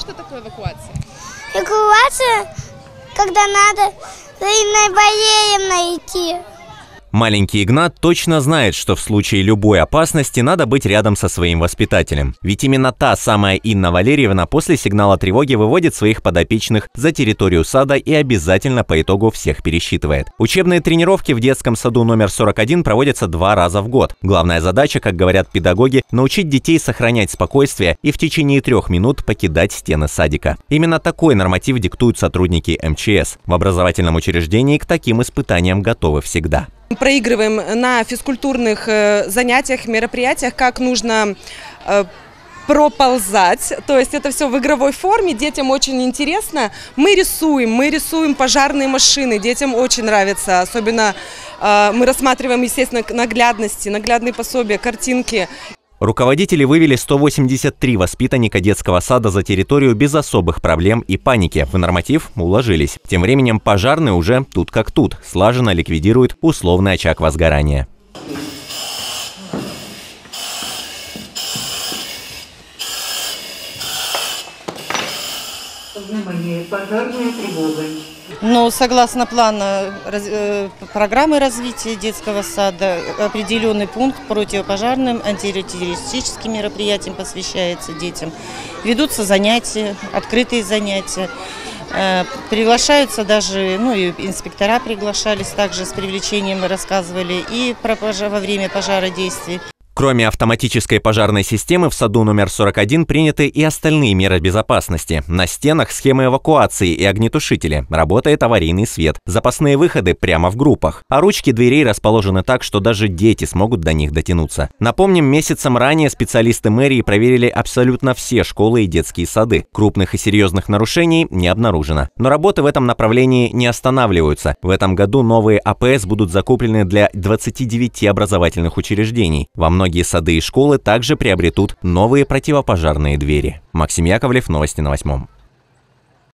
что такое эвакуация? Эвакуация, когда надо за инвалидом найти. Маленький Игнат точно знает, что в случае любой опасности надо быть рядом со своим воспитателем. Ведь именно та самая Инна Валерьевна после сигнала тревоги выводит своих подопечных за территорию сада и обязательно по итогу всех пересчитывает. Учебные тренировки в детском саду номер 41 проводятся два раза в год. Главная задача, как говорят педагоги, научить детей сохранять спокойствие и в течение трех минут покидать стены садика. Именно такой норматив диктуют сотрудники МЧС. В образовательном учреждении к таким испытаниям готовы всегда. Проигрываем на физкультурных э, занятиях, мероприятиях, как нужно э, проползать, то есть это все в игровой форме, детям очень интересно. Мы рисуем, мы рисуем пожарные машины, детям очень нравится, особенно э, мы рассматриваем, естественно, наглядности, наглядные пособия, картинки. Руководители вывели 183 воспитанника детского сада за территорию без особых проблем и паники. В норматив уложились. Тем временем пожарные уже тут как тут, слаженно ликвидируют условный очаг возгорания. Но согласно плана раз, э, программы развития детского сада определенный пункт противопожарным антитеррористическим мероприятиям посвящается детям. Ведутся занятия, открытые занятия. Э, приглашаются даже, ну и инспектора приглашались также с привлечением, рассказывали и про пожар, во время пожародействий. Кроме автоматической пожарной системы в саду номер 41 приняты и остальные меры безопасности. На стенах схемы эвакуации и огнетушители. Работает аварийный свет. Запасные выходы прямо в группах. А ручки дверей расположены так, что даже дети смогут до них дотянуться. Напомним, месяцем ранее специалисты мэрии проверили абсолютно все школы и детские сады. Крупных и серьезных нарушений не обнаружено. Но работы в этом направлении не останавливаются. В этом году новые АПС будут закуплены для 29 образовательных учреждений. Во многих Многие сады и школы также приобретут новые противопожарные двери. Максим Яковлев, новости на восьмом.